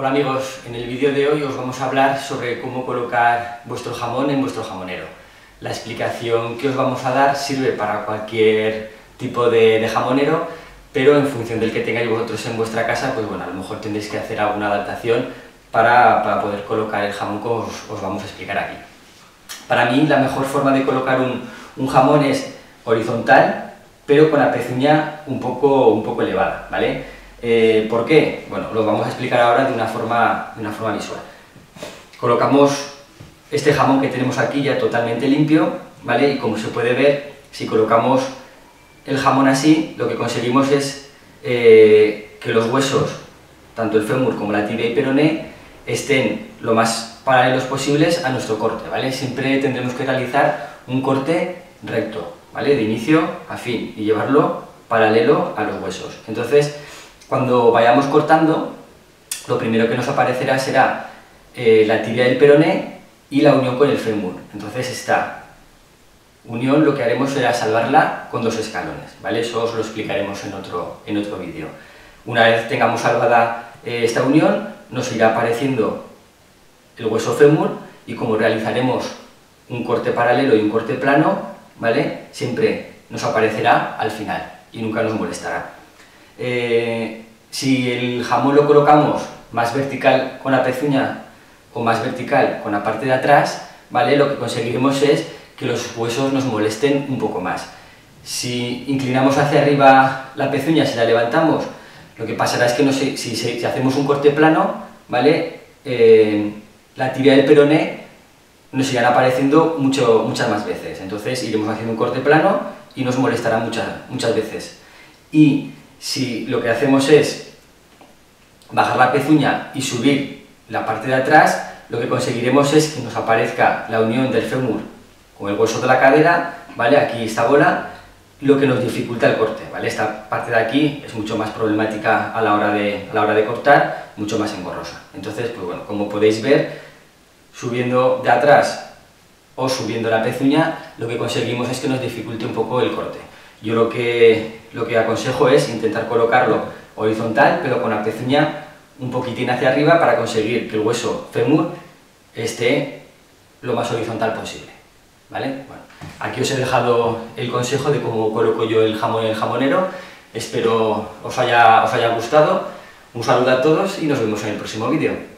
Hola amigos, en el vídeo de hoy os vamos a hablar sobre cómo colocar vuestro jamón en vuestro jamonero. La explicación que os vamos a dar sirve para cualquier tipo de, jamonero, pero en función del que tengáis vosotros en vuestra casa, pues bueno, a lo mejor tendréis que hacer alguna adaptación para, poder colocar el jamón que os, vamos a explicar aquí. Para mí la mejor forma de colocar un, jamón es horizontal, pero con la pezuña un poco, un poco elevada, ¿vale? Eh, ¿Por qué? Bueno, lo vamos a explicar ahora de una, forma, de una forma visual. Colocamos este jamón que tenemos aquí ya totalmente limpio, ¿vale? Y como se puede ver, si colocamos el jamón así, lo que conseguimos es eh, que los huesos, tanto el fémur como la tibia y peroné, estén lo más paralelos posibles a nuestro corte, ¿vale? Siempre tendremos que realizar un corte recto, ¿vale? De inicio a fin y llevarlo paralelo a los huesos. Entonces, cuando vayamos cortando, lo primero que nos aparecerá será eh, la tibia del peroné y la unión con el fémur. Entonces esta unión lo que haremos será salvarla con dos escalones, ¿vale? Eso os lo explicaremos en otro, en otro vídeo. Una vez tengamos salvada eh, esta unión, nos irá apareciendo el hueso fémur y como realizaremos un corte paralelo y un corte plano, ¿vale? Siempre nos aparecerá al final y nunca nos molestará. Eh, si el jamón lo colocamos más vertical con la pezuña o más vertical con la parte de atrás, ¿vale? lo que conseguiremos es que los huesos nos molesten un poco más. Si inclinamos hacia arriba la pezuña, si la levantamos, lo que pasará es que si, hacemos un corte plano, ¿vale? Eh, la tibia del peroné nos irán apareciendo mucho, muchas más veces. Entonces iremos haciendo un corte plano y nos molestará muchas, muchas veces. Y si lo que hacemos es bajar la pezuña y subir la parte de atrás, lo que conseguiremos es que nos aparezca la unión del fémur con el hueso de la cadera, ¿vale? Aquí esta bola, lo que nos dificulta el corte, ¿vale? Esta parte de aquí es mucho más problemática a la hora de, a la hora de cortar, mucho más engorrosa. Entonces, pues bueno, como podéis ver, subiendo de atrás o subiendo la pezuña, lo que conseguimos es que nos dificulte un poco el corte. Yo lo que, lo que aconsejo es intentar colocarlo horizontal, pero con la pezuña un poquitín hacia arriba para conseguir que el hueso fémur esté lo más horizontal posible. ¿Vale? Bueno, aquí os he dejado el consejo de cómo coloco yo el jamón en el jamonero. Espero os haya, os haya gustado. Un saludo a todos y nos vemos en el próximo vídeo.